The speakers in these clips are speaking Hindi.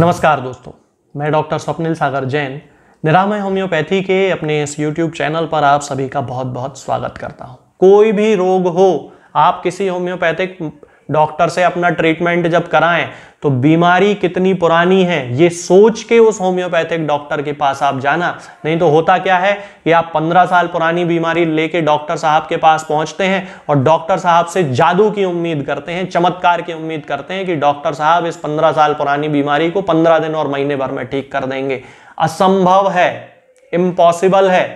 नमस्कार दोस्तों, मैं डॉक्टर स्वप्निल सागर जैन, निरामय होम्योपैथी के अपने इस यूट्यूब चैनल पर आप सभी का बहुत बहुत स्वागत करता हूँ। कोई भी रोग हो, आप किसी होम्योपैथिक डॉक्टर से अपना ट्रीटमेंट जब कराएँ तो बीमारी कितनी पुरानी है, ये सोच के उस होम्योपैथिक डॉक्टर के पास आप जाना। नहीं तो होता क्या है कि आप 15 साल पुरानी बीमारी लेके डॉक्टर साहब के पास पहुँचते हैं और डॉक्टर साहब से जादू की उम्मीद करते हैं, चमत्कार की उम्मीद करते हैं कि डॉक्टर साहब इस 15 साल पुरानी बीमारी को 15 दिन और महीने भर में ठीक कर देंगे। असंभव है इम्पॉसिबल है।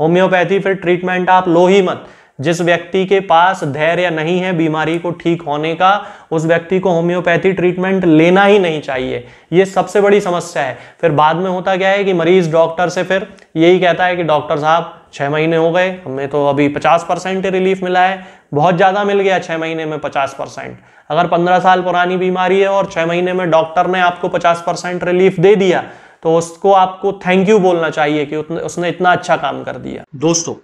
होम्योपैथी फिर ट्रीटमेंट आप लो ही मत। जिस व्यक्ति के पास धैर्य नहीं है बीमारी को ठीक होने का, उस व्यक्ति को होम्योपैथी ट्रीटमेंट लेना ही नहीं चाहिए। ये सबसे बड़ी समस्या है। फिर बाद में होता क्या है कि मरीज़ डॉक्टर से फिर यही कहता है कि डॉक्टर साहब छः महीने हो गए, हमें तो अभी पचास परसेंट रिलीफ मिला है। बहुत ज़्यादा मिल गया छः महीने में पचास परसेंट। अगर पंद्रह साल पुरानी बीमारी है और छः महीने में डॉक्टर ने आपको पचास परसेंट रिलीफ दे दिया तो उसको आपको थैंक यू बोलना चाहिए कि उसने इतना अच्छा काम कर दिया। दोस्तों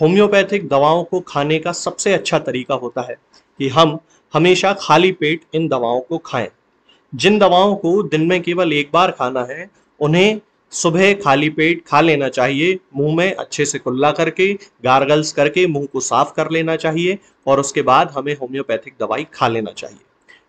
होम्योपैथिक दवाओं को खाने का सबसे अच्छा तरीका होता है कि हम हमेशा खाली पेट इन दवाओं को खाएँ। जिन दवाओं को दिन में केवल एक बार खाना है, उन्हें सुबह खाली पेट खा लेना चाहिए, मुँह में अच्छे से कुल्ला करके, गार्गल्स करके मुँह को साफ़ कर लेना चाहिए और उसके बाद हमें होम्योपैथिक दवाई खा लेना चाहिए।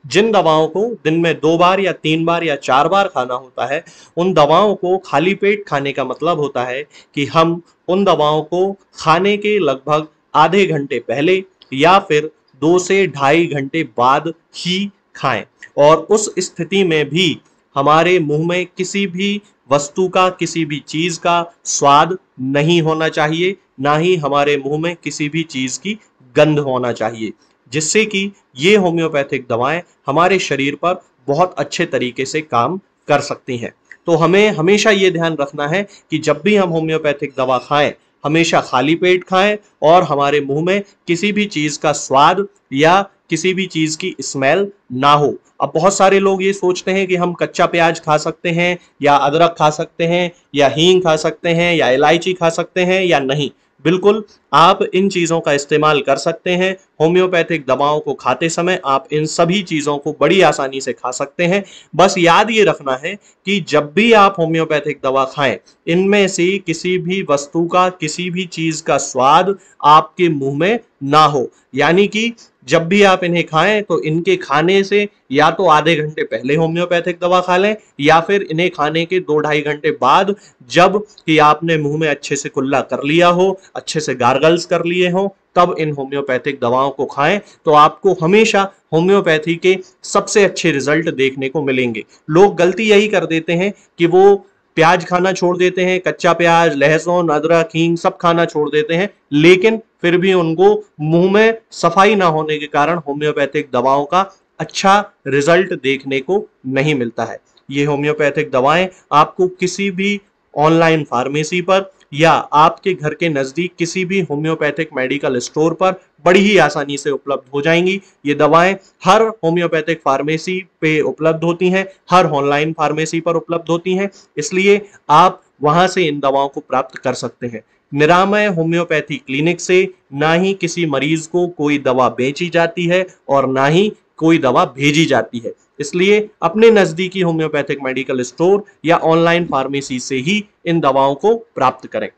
जिन दवाओं को दिन में दो बार या तीन बार या चार बार खाना होता है, उन दवाओं को खाली पेट खाने का मतलब होता है कि हम उन दवाओं को खाने के लगभग आधे घंटे पहले या फिर दो से ढाई घंटे बाद ही खाएँ। और उस स्थिति में भी हमारे मुँह में किसी भी वस्तु का, किसी भी चीज़ का स्वाद नहीं होना चाहिए, ना ही हमारे मुँह में किसी भी चीज़ की गंध होना चाहिए। जिससे कि ये होम्योपैथिक दवाएँ हमारे शरीर पर बहुत अच्छे तरीके से काम कर सकती हैं। तो हमें हमेशा ये ध्यान रखना है कि जब भी हम होम्योपैथिक दवा खाएँ, हमेशा खाली पेट खाएँ और हमारे मुँह में किसी भी चीज़ का स्वाद या किसी भी चीज़ की स्मेल ना हो। अब बहुत सारे लोग ये सोचते हैं कि हम कच्चा प्याज खा सकते हैं या अदरक खा सकते हैं या हींग खा सकते हैं या इलायची खा सकते हैं या नहीं। बिल्कुल, आप इन चीज़ों का इस्तेमाल कर सकते हैं। होम्योपैथिक दवाओं को खाते समय आप इन सभी चीज़ों को बड़ी आसानी से खा सकते हैं। बस याद ये रखना है कि जब भी आप होम्योपैथिक दवा खाएँ, इनमें से किसी भी वस्तु का, किसी भी चीज़ का स्वाद आपके मुँह में ना हो। यानी कि जब भी आप इन्हें खाएँ तो इनके खाने से या तो आधे घंटे पहले होम्योपैथिक दवा खा लें, या फिर इन्हें खाने के दो ढाई घंटे बाद, जब कि आपने मुँह में अच्छे से कुल्ला कर लिया हो अच्छे से गार्गल्स कर लिए हो, तब इन होम्योपैथिक दवाओं को खाएँ तो आपको हमेशा होम्योपैथी के सबसे अच्छे रिज़ल्ट देखने को मिलेंगे। लोग गलती यही कर देते हैं कि वो प्याज खाना छोड़ देते हैं, कच्चा प्याज, लहसुन, अदरक, हींग सब खाना छोड़ देते हैं, लेकिन फिर भी उनको मुँह में सफ़ाई ना होने के कारण होम्योपैथिक दवाओं का अच्छा रिज़ल्ट देखने को नहीं मिलता है। ये होम्योपैथिक दवाएँ आपको किसी भी ऑनलाइन फार्मेसी पर या आपके घर के नज़दीक किसी भी होम्योपैथिक मेडिकल स्टोर पर बड़ी ही आसानी से उपलब्ध हो जाएँगी। ये दवाएँ हर होम्योपैथिक फार्मेसी पे उपलब्ध होती हैं, हर ऑनलाइन फार्मेसी पर उपलब्ध होती हैं, इसलिए आप वहाँ से इन दवाओं को प्राप्त कर सकते हैं। निरामय होम्योपैथी क्लिनिक से ना ही किसी मरीज़ को कोई दवा बेची जाती है और ना ही कोई दवा भेजी जाती है। इसलिए अपने नजदीकी होम्योपैथिक मेडिकल स्टोर या ऑनलाइन फार्मेसी से ही इन दवाओं को प्राप्त करें।